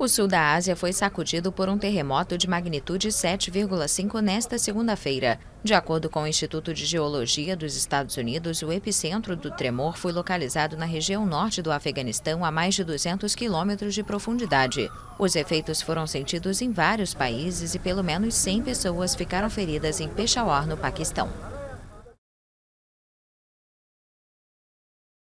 O sul da Ásia foi sacudido por um terremoto de magnitude 7,5 nesta segunda-feira. De acordo com o Instituto de Geologia dos Estados Unidos, o epicentro do tremor foi localizado na região norte do Afeganistão, a mais de 200 quilômetros de profundidade. Os efeitos foram sentidos em vários países e pelo menos 100 pessoas ficaram feridas em Peshawar, no Paquistão.